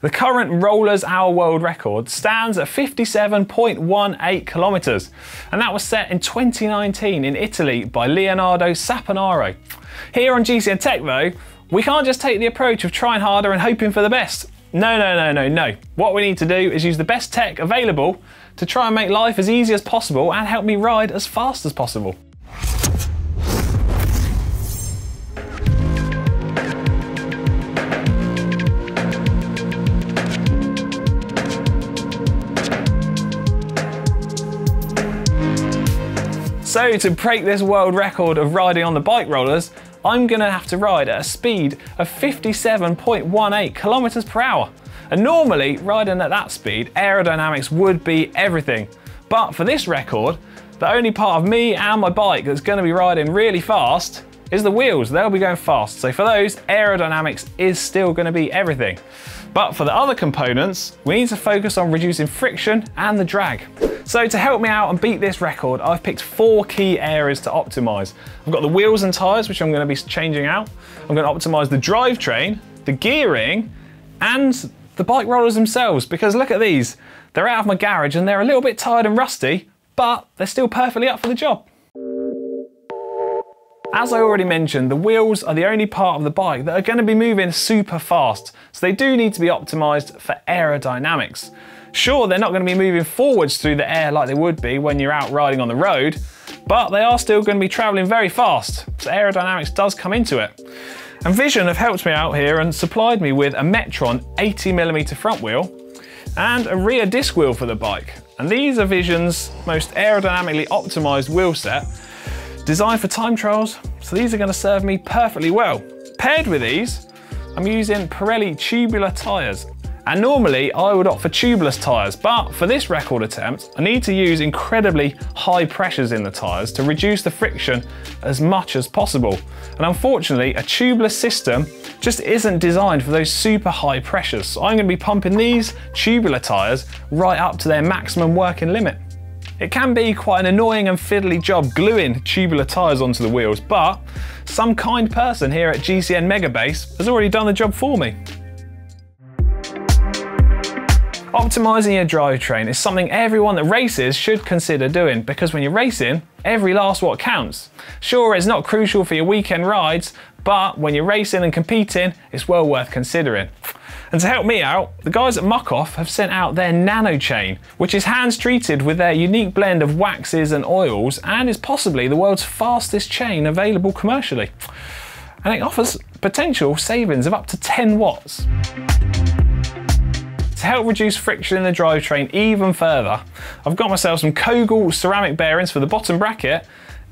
The current Rollers Hour World Record stands at 57.18 kilometres, and that was set in 2019 in Italy by Leonardo Saponaro. Here on GCN Tech though, we can't just take the approach of trying harder and hoping for the best. No, no, no, no, no. What we need to do is use the best tech available to try and make life as easy as possible and help me ride as fast as possible. So to break this world record of riding on the bike rollers, I'm gonna have to ride at a speed of 57.18 kilometers per hour. And normally, riding at that speed, aerodynamics would be everything. But for this record, the only part of me and my bike that's gonna be riding really fast is the wheels. They'll be going fast. So for those, aerodynamics is still gonna be everything. But for the other components, we need to focus on reducing friction and the drag. So to help me out and beat this record, I've picked four key areas to optimize. I've got the wheels and tires, which I'm gonna be changing out. I'm gonna optimize the drivetrain, the gearing, and the bike rollers themselves, because look at these. They're out of my garage and they're a little bit tired and rusty, but they're still perfectly up for the job. As I already mentioned, the wheels are the only part of the bike that are going to be moving super fast, so they do need to be optimised for aerodynamics. Sure, they're not going to be moving forwards through the air like they would be when you're out riding on the road, but they are still going to be travelling very fast, so aerodynamics does come into it. And Vision have helped me out here and supplied me with a Metron 80mm front wheel and a rear disc wheel for the bike. And these are Vision's most aerodynamically optimised wheel set Designed for time trials, so these are going to serve me perfectly well. Paired with these, I'm using Pirelli tubular tyres. And normally I would opt for tubeless tyres, but for this record attempt, I need to use incredibly high pressures in the tyres to reduce the friction as much as possible. And unfortunately, a tubeless system just isn't designed for those super high pressures. So I'm gonna be pumping these tubular tyres right up to their maximum working limit. It can be quite an annoying and fiddly job gluing tubular tyres onto the wheels, but some kind person here at GCN Megabase has already done the job for me. Optimising your drivetrain is something everyone that races should consider doing because when you're racing, every last watt counts. Sure, it's not crucial for your weekend rides, but when you're racing and competing, it's well worth considering. And to help me out, the guys at Muc-Off have sent out their Nano Chain, which is hands treated with their unique blend of waxes and oils and is possibly the world's fastest chain available commercially. And it offers potential savings of up to 10 watts. To help reduce friction in the drivetrain even further, I've got myself some Kogel ceramic bearings for the bottom bracket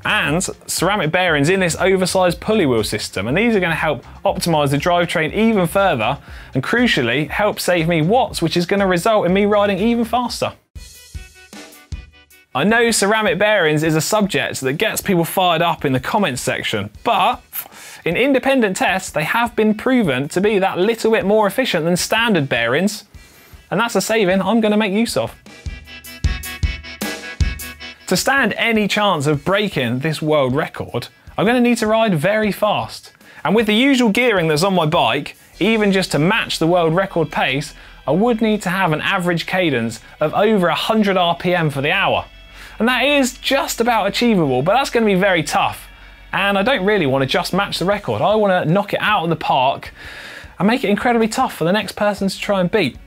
and ceramic bearings in this oversized pulley wheel system and these are going to help optimize the drivetrain even further and crucially help save me watts which is going to result in me riding even faster. I know ceramic bearings is a subject that gets people fired up in the comments section but in independent tests they have been proven to be that little bit more efficient than standard bearings and that's a saving I'm going to make use of. To stand any chance of breaking this world record, I'm going to need to ride very fast. And with the usual gearing that's on my bike, even just to match the world record pace, I would need to have an average cadence of over 100 RPM for the hour. And that is just about achievable, but that's going to be very tough. And I don't really want to just match the record. I want to knock it out of the park and make it incredibly tough for the next person to try and beat.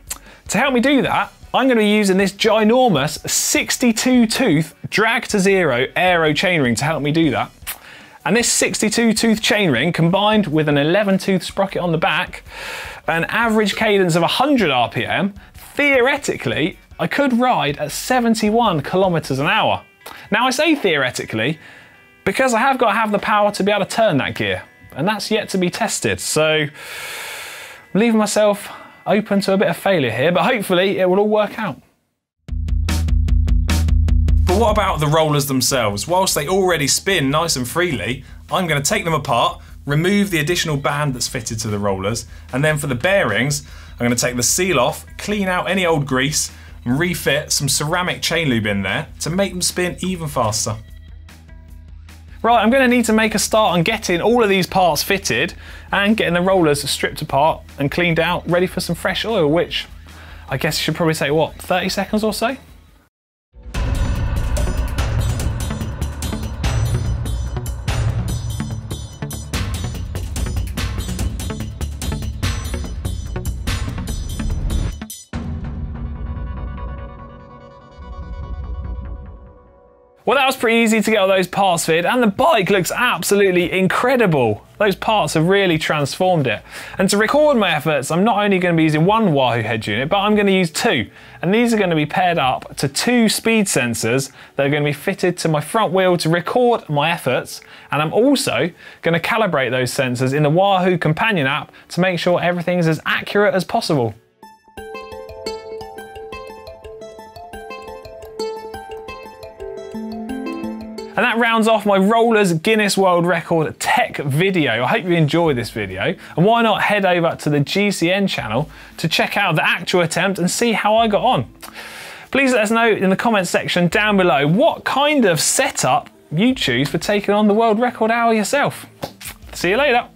To help me do that, I'm going to be using this ginormous 62 tooth Drag2Zero aero chainring to help me do that. And this 62 tooth chainring combined with an 11 tooth sprocket on the back, an average cadence of 100 RPM, theoretically, I could ride at 71 kilometers an hour. Now I say theoretically, because I have got to have the power to be able to turn that gear, and that's yet to be tested. So, leaving myself open to a bit of failure here, but hopefully it will all work out. But what about the rollers themselves? Whilst they already spin nice and freely, I'm going to take them apart, remove the additional band that's fitted to the rollers, and then for the bearings, I'm going to take the seal off, clean out any old grease, and refit some ceramic chain lube in there to make them spin even faster. Right, I'm going to need to make a start on getting all of these parts fitted and getting the rollers stripped apart and cleaned out, ready for some fresh oil, which I guess should probably take, what, 30 seconds or so? Well, that was pretty easy to get all those parts fitted, and the bike looks absolutely incredible. Those parts have really transformed it. And to record my efforts, I'm not only going to be using one Wahoo head unit, but I'm going to use two. And these are going to be paired up to two speed sensors that are going to be fitted to my front wheel to record my efforts. And I'm also going to calibrate those sensors in the Wahoo companion app to make sure everything is as accurate as possible. And that rounds off my Rollers Guinness World Record tech video. I hope you enjoyed this video. And why not head over to the GCN channel to check out the actual attempt and see how I got on. Please let us know in the comments section down below what kind of setup you choose for taking on the world record hour yourself. See you later.